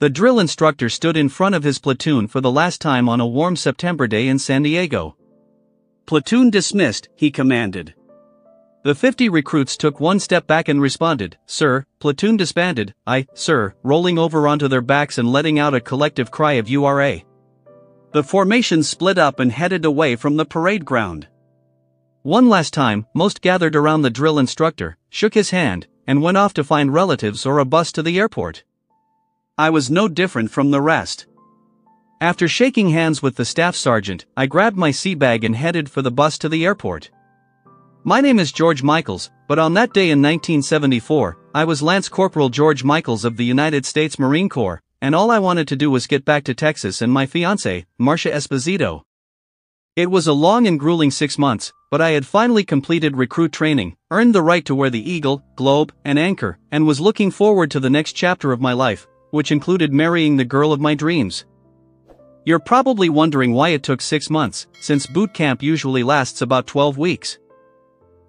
The drill instructor stood in front of his platoon for the last time on a warm September day in San Diego. Platoon dismissed, he commanded. The 50 recruits took one step back and responded, Sir, platoon disbanded, aye, sir, rolling over onto their backs and letting out a collective cry of Oorah. The formation split up and headed away from the parade ground. One last time, most gathered around the drill instructor, shook his hand, and went off to find relatives or a bus to the airport. I was no different from the rest. After shaking hands with the staff sergeant, I grabbed my sea bag and headed for the bus to the airport. My name is George Michaels, but on that day in 1974, I was Lance Corporal George Michaels of the United States Marine Corps, and all I wanted to do was get back to Texas and my fiancée, Marcia Esposito. It was a long and grueling six months, but I had finally completed recruit training, earned the right to wear the Eagle, Globe, and Anchor, and was looking forward to the next chapter of my life, which included marrying the girl of my dreams. You're probably wondering why it took six months, since boot camp usually lasts about 12 weeks.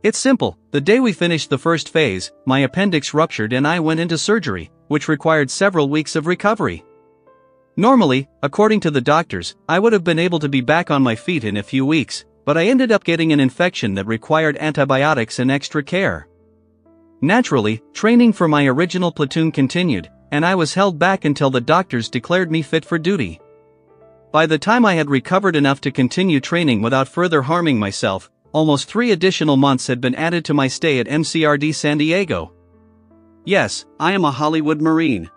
It's simple, the day we finished the first phase, my appendix ruptured and I went into surgery, which required several weeks of recovery. Normally, according to the doctors, I would have been able to be back on my feet in a few weeks, but I ended up getting an infection that required antibiotics and extra care. Naturally, training for my original platoon continued, and I was held back until the doctors declared me fit for duty. By the time I had recovered enough to continue training without further harming myself, almost three additional months had been added to my stay at MCRD San Diego. Yes, I am a Hollywood Marine.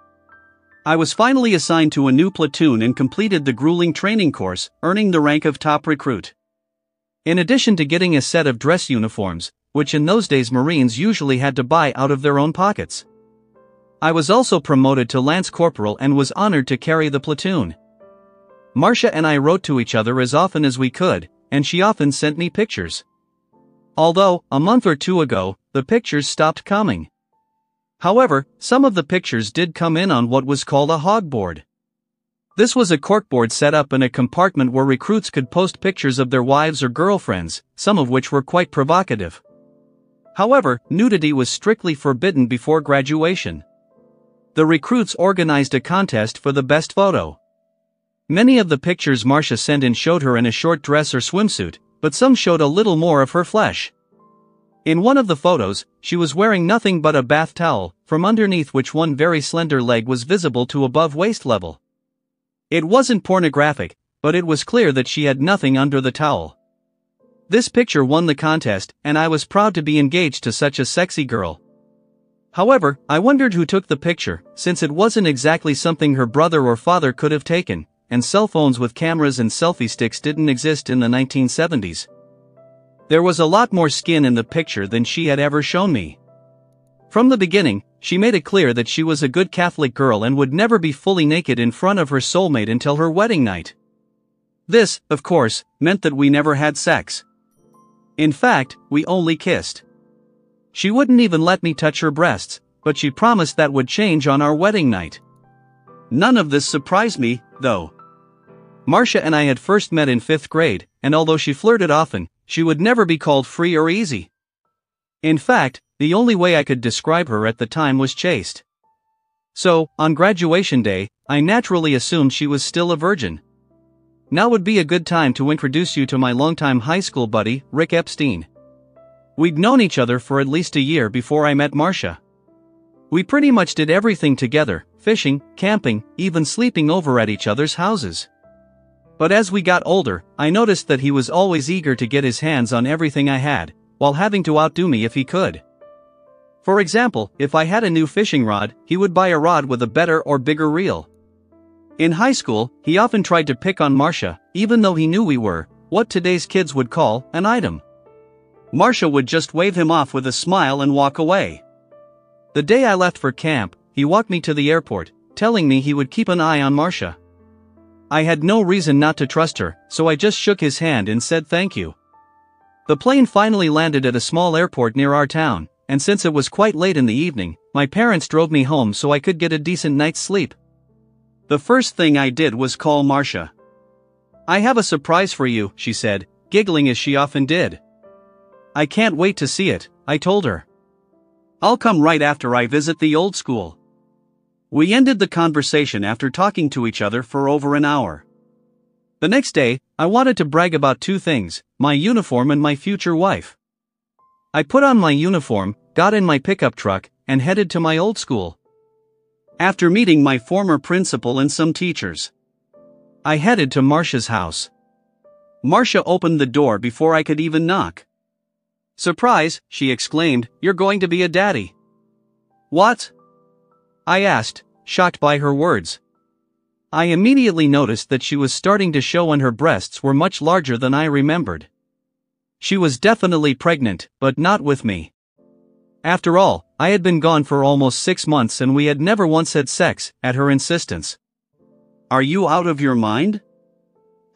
I was finally assigned to a new platoon and completed the grueling training course, earning the rank of top recruit. In addition to getting a set of dress uniforms, which in those days Marines usually had to buy out of their own pockets. I was also promoted to Lance Corporal and was honored to carry the platoon. Marcia and I wrote to each other as often as we could, and she often sent me pictures. Although, a month or two ago, the pictures stopped coming. However, some of the pictures did come in on what was called a hogboard. This was a corkboard set up in a compartment where recruits could post pictures of their wives or girlfriends, some of which were quite provocative. However, nudity was strictly forbidden before graduation. The recruits organized a contest for the best photo. Many of the pictures Marcia sent in showed her in a short dress or swimsuit, but some showed a little more of her flesh. In one of the photos, she was wearing nothing but a bath towel, from underneath which one very slender leg was visible to above waist level. It wasn't pornographic, but it was clear that she had nothing under the towel. This picture won the contest, and I was proud to be engaged to such a sexy girl. However, I wondered who took the picture, since it wasn't exactly something her brother or father could have taken, and cell phones with cameras and selfie sticks didn't exist in the 1970s. There was a lot more skin in the picture than she had ever shown me. From the beginning, she made it clear that she was a good Catholic girl and would never be fully naked in front of her soulmate until her wedding night. This, of course, meant that we never had sex. In fact, we only kissed. She wouldn't even let me touch her breasts, but she promised that would change on our wedding night. None of this surprised me, though. Marcia and I had first met in fifth grade, and although she flirted often, she would never be called free or easy. In fact, the only way I could describe her at the time was chaste. So, on graduation day, I naturally assumed she was still a virgin. Now would be a good time to introduce you to my longtime high school buddy, Rick Epstein. We'd known each other for at least a year before I met Marcia. We pretty much did everything together fishing, camping, even sleeping over at each other's houses. But as we got older, I noticed that he was always eager to get his hands on everything I had, while having to outdo me if he could. For example, if I had a new fishing rod, he would buy a rod with a better or bigger reel. In high school, he often tried to pick on Marcia, even though he knew we were, what today's kids would call, an item. Marcia would just wave him off with a smile and walk away. The day I left for camp, he walked me to the airport, telling me he would keep an eye on Marcia. I had no reason not to trust her, so I just shook his hand and said thank you. The plane finally landed at a small airport near our town, and since it was quite late in the evening, my parents drove me home so I could get a decent night's sleep. The first thing I did was call Marcia. I have a surprise for you, she said, giggling as she often did. I can't wait to see it, I told her. I'll come right after I visit the old school. We ended the conversation after talking to each other for over an hour. The next day, I wanted to brag about two things my uniform and my future wife. I put on my uniform, got in my pickup truck, and headed to my old school. After meeting my former principal and some teachers, I headed to Marcia's house. Marcia opened the door before I could even knock. Surprise, she exclaimed, you're going to be a daddy. What? I asked, shocked by her words. I immediately noticed that she was starting to show and her breasts were much larger than I remembered. She was definitely pregnant, but not with me. After all, I had been gone for almost six months and we had never once had sex, at her insistence. Are you out of your mind?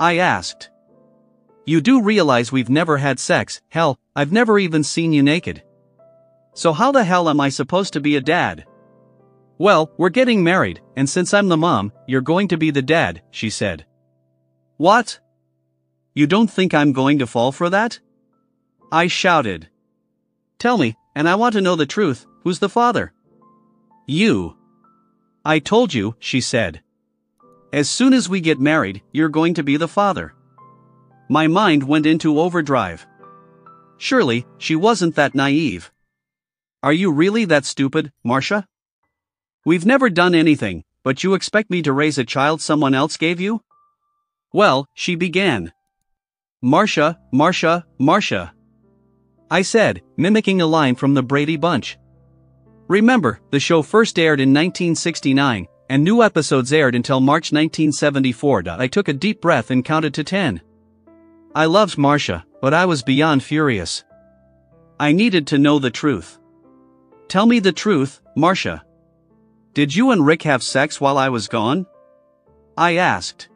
I asked. You do realize we've never had sex, hell, I've never even seen you naked. So how the hell am I supposed to be a dad? Well, we're getting married, and since I'm the mom, you're going to be the dad, she said. What? You don't think I'm going to fall for that? I shouted. Tell me, and I want to know the truth, who's the father? You. I told you, she said. As soon as we get married, you're going to be the father. My mind went into overdrive. Surely, she wasn't that naive. Are you really that stupid, Marcia? We've never done anything, but you expect me to raise a child someone else gave you? Well, she began. Marcia, Marcia, Marcia. I said, mimicking a line from the Brady Bunch. Remember, the show first aired in 1969, and new episodes aired until March 1974. I took a deep breath and counted to 10. I loved Marcia, but I was beyond furious. I needed to know the truth. Tell me the truth, Marcia. Did you and Rick have sex while I was gone? I asked.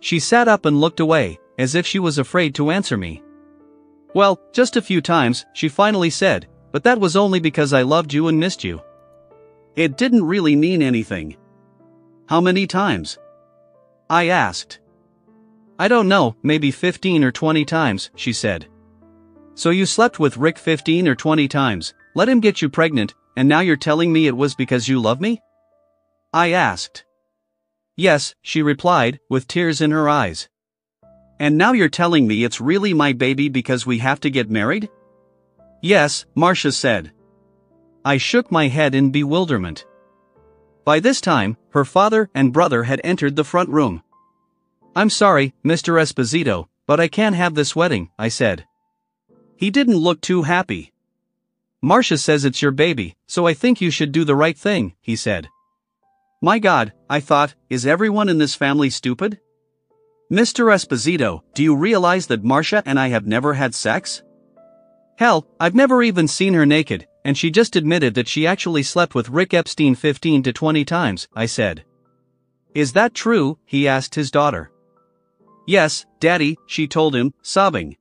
She sat up and looked away, as if she was afraid to answer me. Well, just a few times, she finally said, but that was only because I loved you and missed you. It didn't really mean anything. How many times? I asked. I don't know, maybe 15 or 20 times, she said. So you slept with Rick 15 or 20 times, let him get you pregnant, and now you're telling me it was because you love me? I asked. Yes, she replied, with tears in her eyes. And now you're telling me it's really my baby because we have to get married? Yes, Marcia said. I shook my head in bewilderment. By this time, her father and brother had entered the front room. I'm sorry, Mr. Esposito, but I can't have this wedding, I said. He didn't look too happy. Marcia says it's your baby, so I think you should do the right thing, he said. My god, I thought, is everyone in this family stupid? Mr. Esposito, do you realize that Marcia and I have never had sex? Hell, I've never even seen her naked, and she just admitted that she actually slept with Rick Epstein 15 to 20 times, I said. Is that true? he asked his daughter. Yes, Daddy, she told him, sobbing.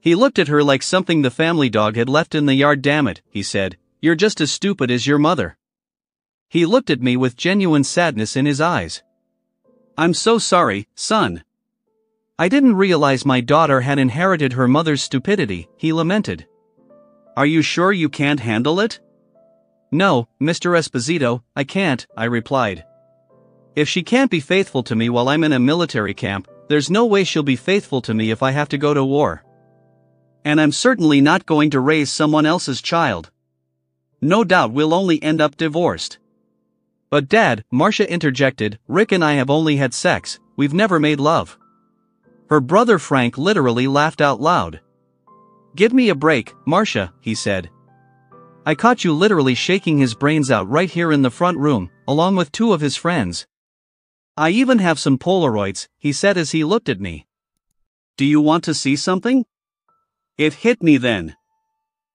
He looked at her like something the family dog had left in the yard. Damn it, he said, you're just as stupid as your mother. He looked at me with genuine sadness in his eyes. I'm so sorry, son. I didn't realize my daughter had inherited her mother's stupidity, he lamented. Are you sure you can't handle it? No, Mr. Esposito, I can't, I replied. If she can't be faithful to me while I'm in a military camp, there's no way she'll be faithful to me if I have to go to war. And I'm certainly not going to raise someone else's child. No doubt we'll only end up divorced. But Dad, Marcia interjected, Rick and I have only had sex, we've never made love. Her brother Frank literally laughed out loud. Give me a break, Marcia, he said. I caught you literally shaking his brains out right here in the front room, along with two of his friends. I even have some Polaroids, he said as he looked at me. Do you want to see something? It hit me then.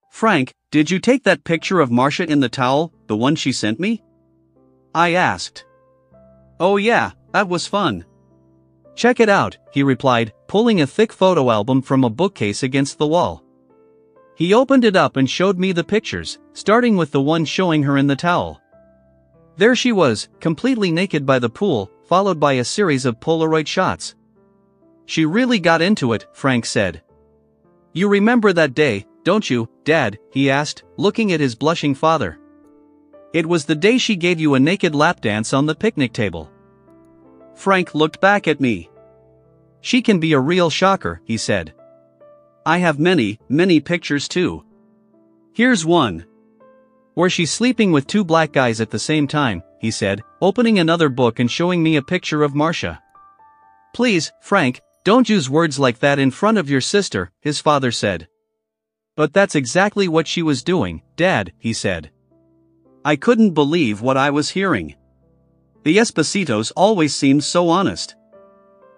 Frank, did you take that picture of Marcia in the towel, the one she sent me? I asked. Oh yeah, that was fun. Check it out, he replied, pulling a thick photo album from a bookcase against the wall. He opened it up and showed me the pictures, starting with the one showing her in the towel. There she was, completely naked by the pool, followed by a series of Polaroid shots. She really got into it, Frank said. You remember that day, don't you, Dad? he asked, looking at his blushing father. It was the day she gave you a naked lap dance on the picnic table. Frank looked back at me. She can be a real shocker, he said. I have many, many pictures too. Here's one. Where she's sleeping with two black guys at the same time, he said, opening another book and showing me a picture of Marcia. Please, Frank, don't use words like that in front of your sister, his father said. But that's exactly what she was doing, Dad, he said. I couldn't believe what I was hearing. The Espositos always seemed so honest.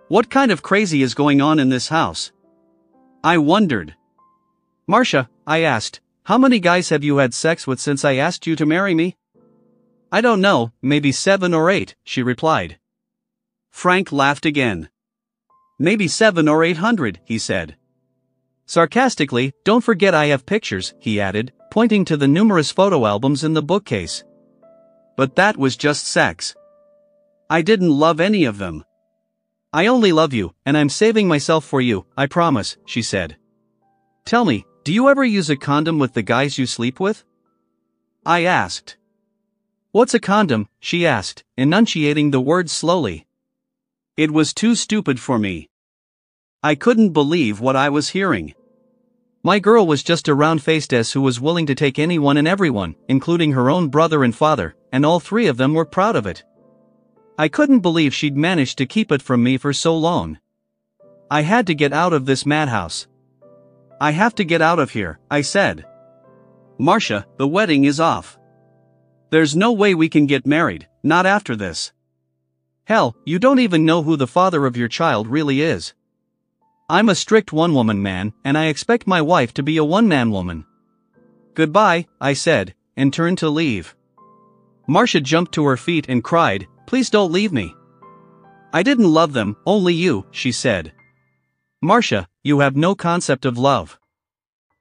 What kind of crazy is going on in this house? I wondered. Marcia, I asked, how many guys have you had sex with since I asked you to marry me? I don't know, maybe seven or eight, she replied. Frank laughed again. Maybe seven or eight hundred, he said. Sarcastically, don't forget I have pictures, he added, pointing to the numerous photo albums in the bookcase. But that was just sex. I didn't love any of them. I only love you, and I'm saving myself for you, I promise, she said. Tell me, do you ever use a condom with the guys you sleep with? I asked. What's a condom? she asked, enunciating the words slowly. It was too stupid for me. I couldn't believe what I was hearing. My girl was just a round-faced S who was willing to take anyone and everyone, including her own brother and father, and all three of them were proud of it. I couldn't believe she'd managed to keep it from me for so long. I had to get out of this madhouse. I have to get out of here, I said. Marcia, the wedding is off. There's no way we can get married, not after this. Hell, you don't even know who the father of your child really is. I'm a strict one woman man, and I expect my wife to be a one man woman. Goodbye, I said, and turned to leave. Marcia jumped to her feet and cried, Please don't leave me. I didn't love them, only you, she said. Marcia, you have no concept of love.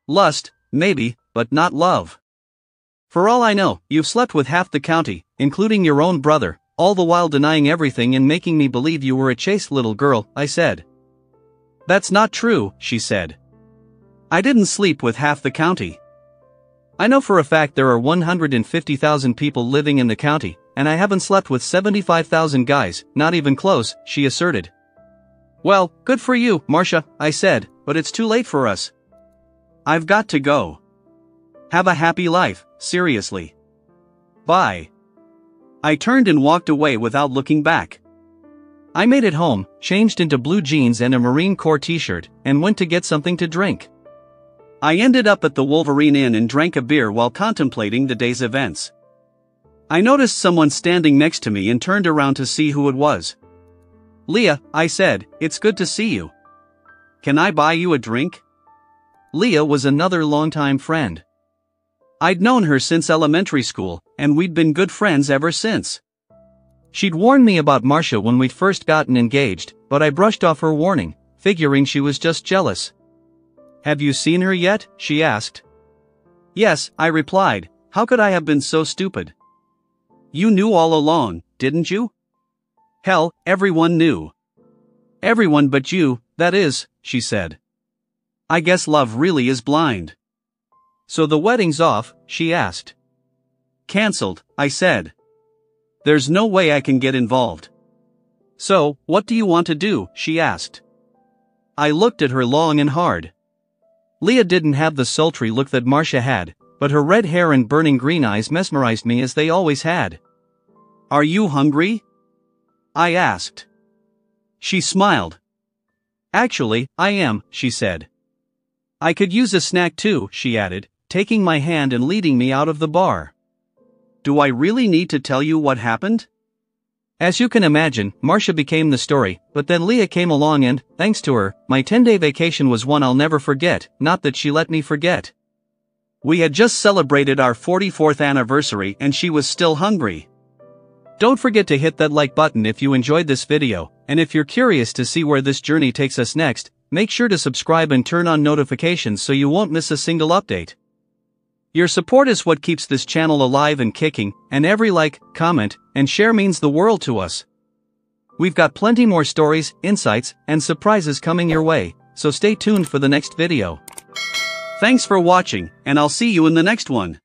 Lust, maybe, but not love. For all I know, you've slept with half the county, including your own brother, all the while denying everything and making me believe you were a chaste little girl, I said. That's not true, she said. I didn't sleep with half the county. I know for a fact there are 150,000 people living in the county, and I haven't slept with 75,000 guys, not even close, she asserted. Well, good for you, Marcia, I said, but it's too late for us. I've got to go. Have a happy life, seriously. Bye. I turned and walked away without looking back. I made it home, changed into blue jeans and a Marine Corps t-shirt, and went to get something to drink. I ended up at the Wolverine Inn and drank a beer while contemplating the day's events. I noticed someone standing next to me and turned around to see who it was. Leah, I said, it's good to see you. Can I buy you a drink? Leah was another longtime friend. I'd known her since elementary school, and we'd been good friends ever since. She'd warned me about Marcia when we'd first gotten engaged, but I brushed off her warning, figuring she was just jealous. Have you seen her yet? she asked. Yes, I replied, how could I have been so stupid? You knew all along, didn't you? Hell, everyone knew. Everyone but you, that is, she said. I guess love really is blind. So the wedding's off, she asked. Cancelled, I said. There's no way I can get involved. So, what do you want to do? she asked. I looked at her long and hard. Leah didn't have the sultry look that Marcia had, but her red hair and burning green eyes mesmerized me as they always had. Are you hungry? I asked. She smiled. Actually, I am, she said. I could use a snack too, she added, taking my hand and leading me out of the bar. Do I really need to tell you what happened? As you can imagine, Marcia became the story, but then Leah came along and, thanks to her, my 10-day vacation was one I'll never forget, not that she let me forget. We had just celebrated our 44th anniversary and she was still hungry. Don't forget to hit that like button if you enjoyed this video, and if you're curious to see where this journey takes us next, make sure to subscribe and turn on notifications so you won't miss a single update. Your support is what keeps this channel alive and kicking, and every like, comment, and share means the world to us. We've got plenty more stories, insights, and surprises coming your way, so stay tuned for the next video. Thanks for watching, and I'll see you in the next one.